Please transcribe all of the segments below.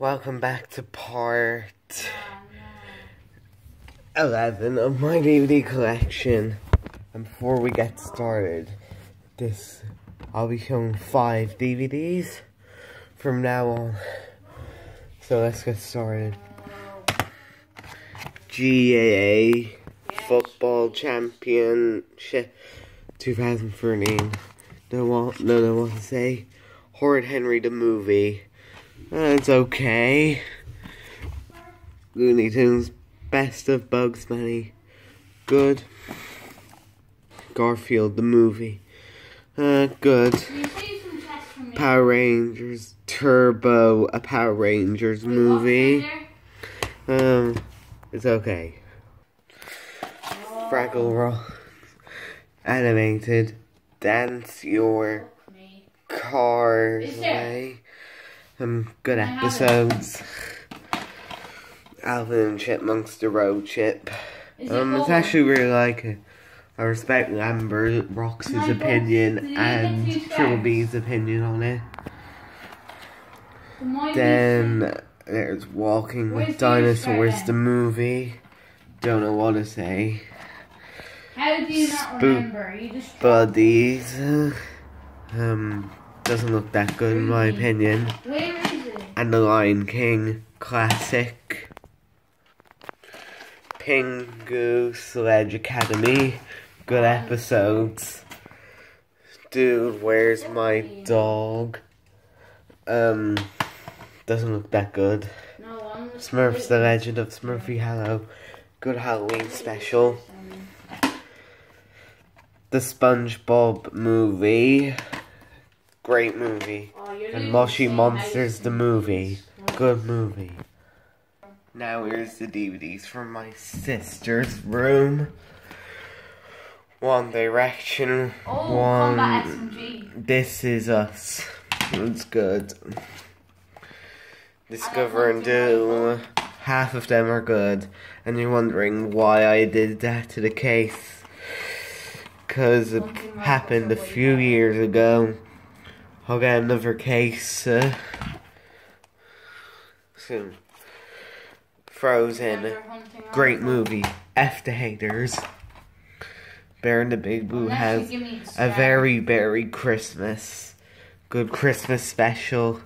Welcome back to part 11 of my DVD collection. And before we get started, this I'll be showing five DVDs from now on. So let's get started. GAA Football Championship 2013. No, want, no, no, what to say. Horrid Henry the movie. It's okay. Looney Tunes Best of Bugs Bunny. Good. Garfield the movie. Uh, good. Power Rangers Turbo, a Power Rangers movie. Um, it's okay. Fraggle Rock animated. Dance your cares away. Um, good episodes. Alvin and Chipmunks the Road Chip. Um, it's actually really like it. I respect Lambert Rox's opinion and Triple B's opinion on it. Then there's Walking with Dinosaurs, the movie. Don't know what to say. How do you not Spook remember? You just Buddies. Um, doesn't look that good in my opinion. Where is it? And The Lion King classic. Pingu Sledge Academy. Good episodes. Dude, where's my dog? Um, doesn't look that good. No, I'm just Smurfs, The Legend of Smurfy Hollow. Good Halloween special. The SpongeBob movie. Great movie. Oh, And doing Moshi Monsters, the movie. Good movie. Now here's the DVDs from my sister's room. One Direction. Oh, Combat one. SMG. This is Us. It's good. Discover and Do. Half of them are good. And you're wondering why I did that to the case. Because it happened a few years ago. I'll get another case uh, soon. Frozen. Great movie. F the haters. Bear and the Big Blue Unless has you give me the a very, very Christmas. Good Christmas special.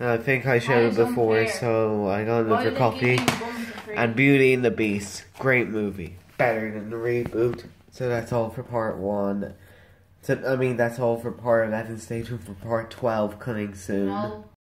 And I think I showed it before, so I got another copy. give me guns for free? And Beauty and the Beast. Great movie. Better than the reboot. So that's all for part one. So, I mean, that's all for part 11. Stay tuned for part 12 coming soon. No.